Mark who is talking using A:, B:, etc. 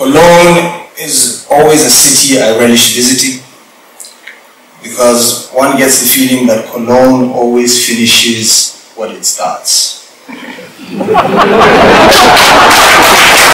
A: Cologne is always a city I relish visiting because one gets the feeling that Cologne always finishes what it starts.